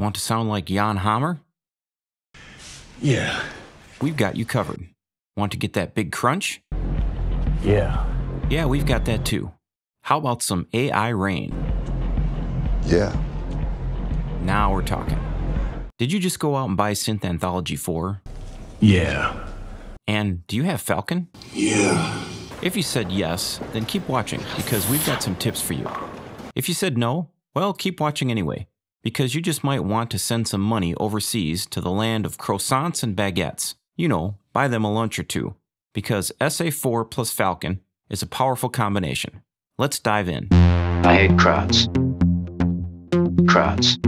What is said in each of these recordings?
Want to sound like Jan Hammer? Yeah. We've got you covered. Want to get that big crunch? Yeah. Yeah, we've got that too. How about some AI rain? Yeah. Now we're talking. Did you just go out and buy Synth Anthology 4? Yeah. And do you have Falcon? Yeah. If you said yes, then keep watching because we've got some tips for you. If you said no, well, keep watching anyway because you just might want to send some money overseas to the land of croissants and baguettes. You know, buy them a lunch or two because SA4 plus Falcon is a powerful combination. Let's dive in. I hate crowds. Crowds.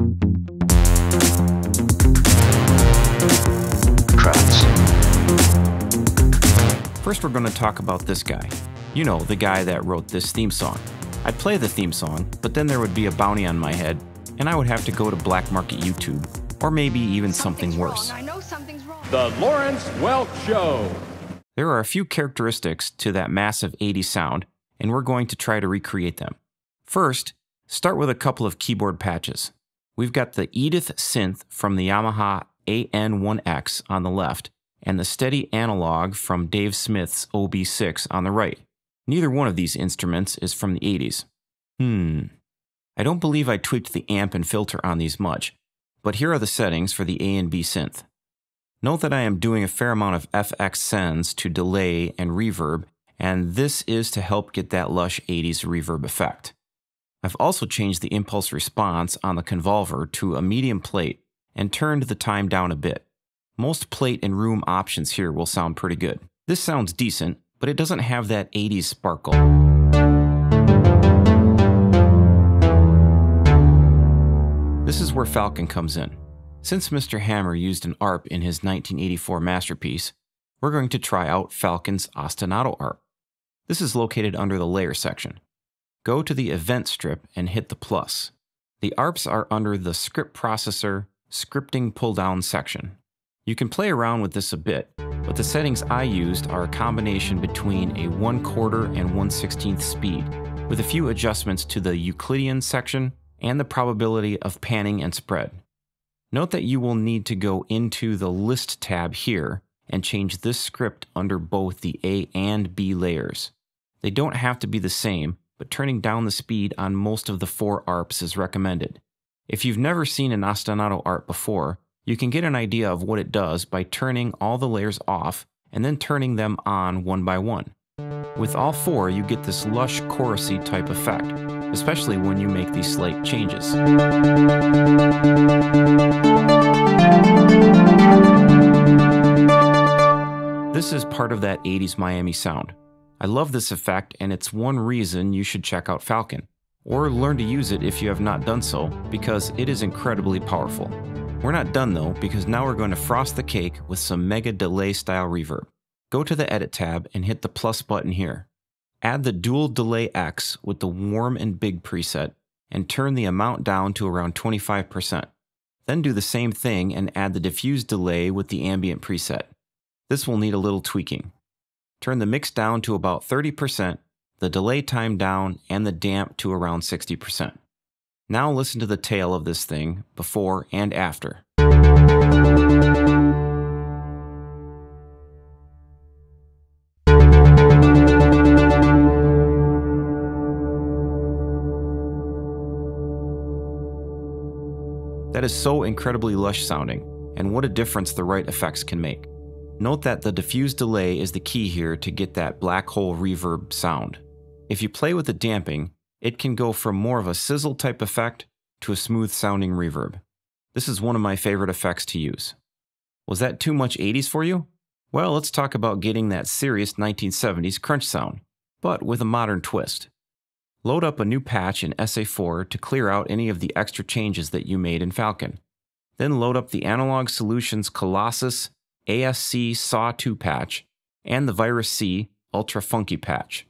Crowds. First, we're going to talk about this guy. You know, the guy that wrote this theme song. I'd play the theme song, but then there would be a bounty on my head, and I would have to go to black market YouTube, or maybe even something worse. I know something's wrong. The Lawrence Welk Show. There are a few characteristics to that massive 80s sound, and we're going to try to recreate them. First, start with a couple of keyboard patches. We've got the Edith synth from the Yamaha AN1X on the left, and the steady analog from Dave Smith's OB6 on the right. Neither one of these instruments is from the 80s. Hmm. I don't believe I tweaked the amp and filter on these much, but here are the settings for the A and B synth. Note that I am doing a fair amount of FX sends to delay and reverb, and this is to help get that lush 80s reverb effect. I've also changed the impulse response on the convolver to a medium plate and turned the time down a bit. Most plate and room options here will sound pretty good. This sounds decent, but it doesn't have that 80s sparkle. This is where Falcon comes in. Since Mr. Hammer used an ARP in his 1984 masterpiece, we're going to try out Falcon's Ostinato ARP. This is located under the layer section. Go to the event strip and hit the plus. The ARPs are under the script processor scripting pull down section. You can play around with this a bit, but the settings I used are a combination between a 1 quarter and 1 16th speed, with a few adjustments to the Euclidean section and the probability of panning and spread. Note that you will need to go into the List tab here and change this script under both the A and B layers. They don't have to be the same, but turning down the speed on most of the four ARPs is recommended. If you've never seen an ostinato ARP before, you can get an idea of what it does by turning all the layers off and then turning them on one by one. With all four, you get this lush chorusy type effect, especially when you make these slight changes. This is part of that 80s Miami sound. I love this effect, and it's one reason you should check out Falcon, or learn to use it if you have not done so, because it is incredibly powerful. We're not done though, because now we're going to frost the cake with some mega delay style reverb. Go to the Edit tab and hit the plus button here. Add the Dual Delay X with the Warm and Big preset, and turn the amount down to around 25%. Then do the same thing and add the Diffuse Delay with the Ambient preset. This will need a little tweaking. Turn the mix down to about 30%, the delay time down, and the damp to around 60%. Now listen to the tail of this thing before and after. That is so incredibly lush sounding, and what a difference the right effects can make. Note that the diffuse delay is the key here to get that black hole reverb sound. If you play with the damping, it can go from more of a sizzle type effect to a smooth sounding reverb. This is one of my favorite effects to use. Was that too much 80s for you? Well, let's talk about getting that serious 1970s crunch sound, but with a modern twist. Load up a new patch in SA4 to clear out any of the extra changes that you made in Falcon. Then load up the Analog Solutions Colossus ASC Saw 2 patch and the Virus C Ultra Funky patch.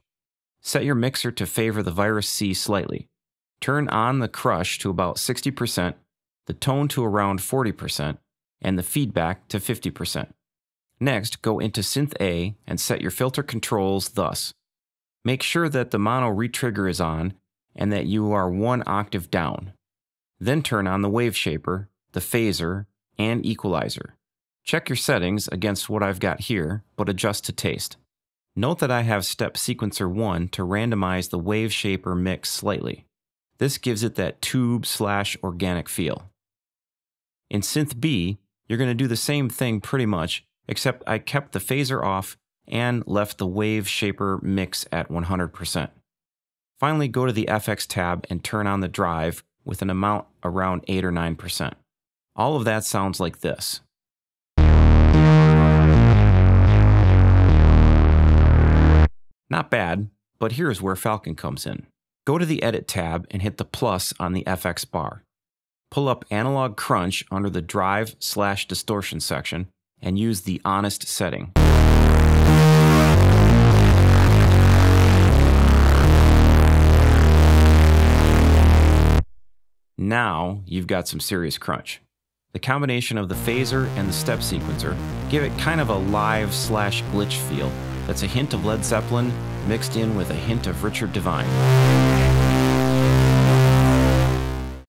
Set your mixer to favor the Virus C slightly. Turn on the crush to about 60%, the tone to around 40%, and the feedback to 50%. Next, go into Synth A and set your filter controls thus. Make sure that the mono retrigger is on and that you are one octave down. Then turn on the wave shaper the phaser, and equalizer. Check your settings against what I've got here, but adjust to taste. Note that I have step sequencer 1 to randomize the wave shaper mix slightly. This gives it that tube slash organic feel. In Synth B, you're going to do the same thing pretty much, except I kept the phaser off and left the wave shaper mix at 100%. Finally, go to the FX tab and turn on the drive with an amount around 8 or 9%. All of that sounds like this. Not bad, but here's where Falcon comes in. Go to the Edit tab and hit the plus on the FX bar. Pull up Analog Crunch under the Drive slash Distortion section and use the Honest setting. Now you've got some serious crunch. The combination of the phaser and the step sequencer give it kind of a live slash glitch feel that's a hint of Led Zeppelin mixed in with a hint of Richard Devine.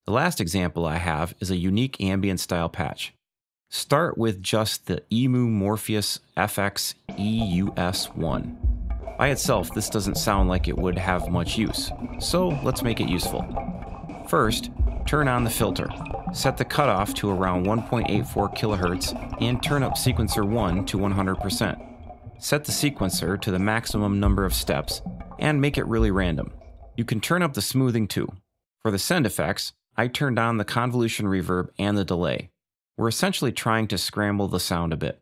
The last example I have is a unique ambient style patch. Start with just the EMU Morpheus FX EUS1. By itself, this doesn't sound like it would have much use, so let's make it useful. First, turn on the filter. Set the cutoff to around 1.84 kHz and turn up sequencer 1 to 100%. Set the sequencer to the maximum number of steps and make it really random. You can turn up the smoothing too. For the send effects, I turned on the convolution reverb and the delay. We're essentially trying to scramble the sound a bit.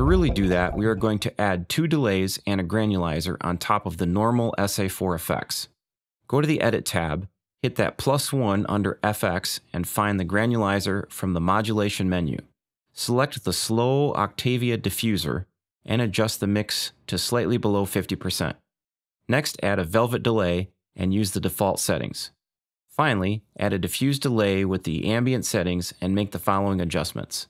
To really do that, we are going to add two delays and a granulizer on top of the normal SA4 effects. Go to the Edit tab, hit that plus one under FX, and find the granulizer from the modulation menu. Select the slow Octavia diffuser and adjust the mix to slightly below 50%. Next, add a velvet delay and use the default settings. Finally, add a diffuse delay with the ambient settings and make the following adjustments.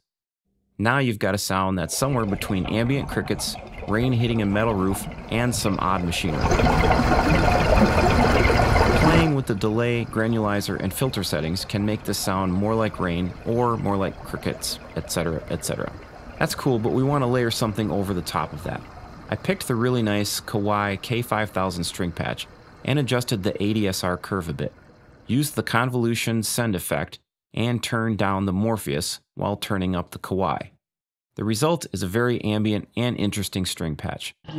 Now you've got a sound that's somewhere between ambient crickets, rain hitting a metal roof, and some odd machinery. Playing with the delay, granulizer, and filter settings can make this sound more like rain or more like crickets, etc., etc. That's cool, but we want to layer something over the top of that. I picked the really nice Kawai K5000 string patch and adjusted the ADSR curve a bit. Used the convolution send effect and turned down the Morpheus while turning up the Kawai. The result is a very ambient and interesting string patch. You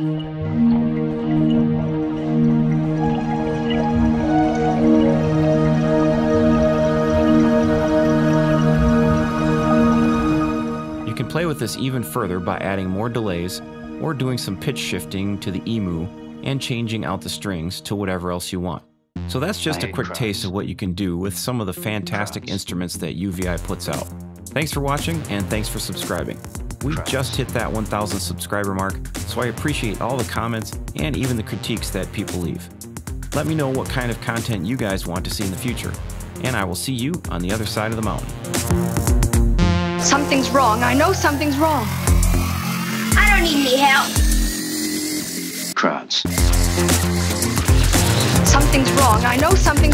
can play with this even further by adding more delays or doing some pitch shifting to the EMU and changing out the strings to whatever else you want. So that's just a quick taste of what you can do with some of the fantastic instruments that UVI puts out. Thanks for watching and thanks for subscribing. We just hit that 1,000 subscriber mark, so I appreciate all the comments and even the critiques that people leave. Let me know what kind of content you guys want to see in the future, and I will see you on the other side of the mountain. Something's wrong. I know something's wrong. I don't need any help. Kranz. Something's wrong. I know something.